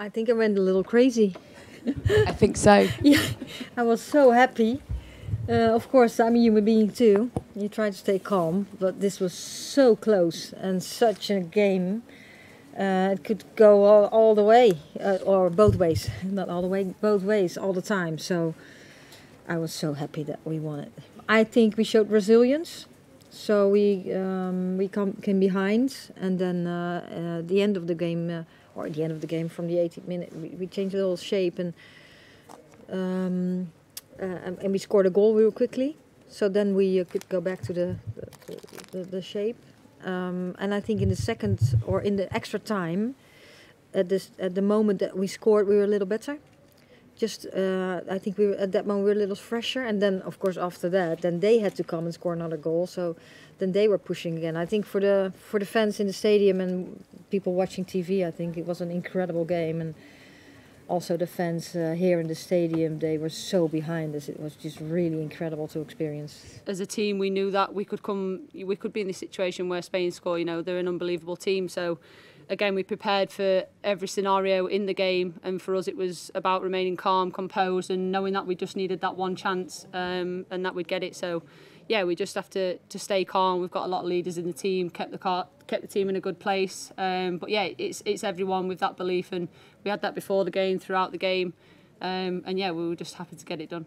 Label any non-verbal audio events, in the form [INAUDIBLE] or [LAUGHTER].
I think I went a little crazy. I think so. [LAUGHS] yeah, I was so happy. Uh, of course, I'm a human being too. You try to stay calm, but this was so close and such a game. Uh, it could go all, all the way, uh, or both ways. [LAUGHS] Not all the way, both ways, all the time. So I was so happy that we won it. I think we showed resilience. So we um, we come came behind, and then uh, uh, the end of the game, uh, or the end of the game, from the 80th minute, we, we changed a little shape and. Um, uh, and, and we scored a goal real quickly. So then we could go back to the the, the, the shape. Um, and I think in the second or in the extra time, at this at the moment that we scored, we were a little better. Just uh, I think we were, at that moment we were a little fresher, and then of course after that, then they had to come and score another goal. So then they were pushing again. I think for the for the fans in the stadium and people watching TV, I think it was an incredible game and also the fans uh, here in the stadium they were so behind us. It was just really incredible to experience. As a team we knew that we could come we could be in the situation where Spain score you know they're an unbelievable team. So again we prepared for every scenario in the game and for us it was about remaining calm composed and knowing that we just needed that one chance um, and that we'd get it. So yeah, we just have to to stay calm. We've got a lot of leaders in the team, kept the car, kept the team in a good place. Um, but yeah, it's it's everyone with that belief, and we had that before the game, throughout the game, um, and yeah, we were just happy to get it done.